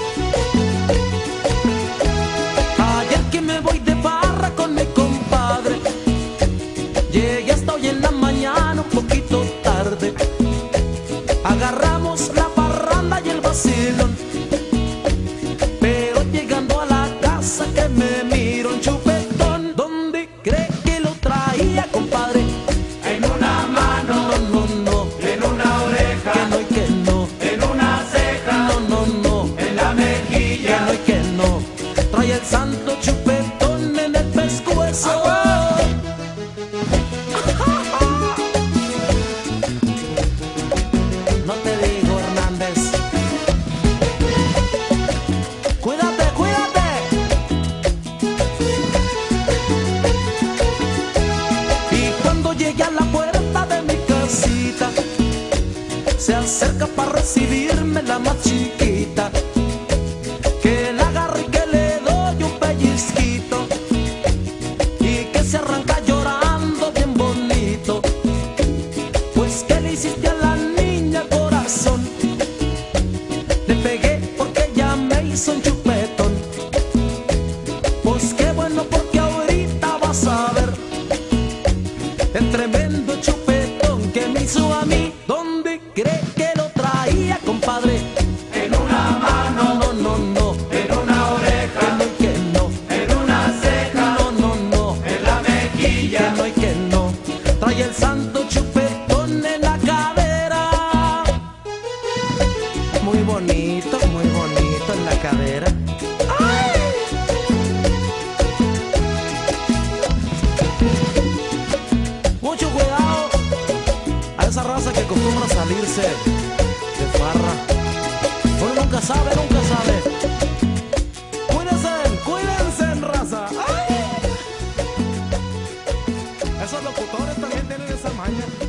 Bye. se acerca para recibirme la más chiquita. salirse de farra. Uno nunca sabe, nunca sabe. Cuídense, cuídense, en raza. ¡Ay! Esos locutores también tienen esa maña.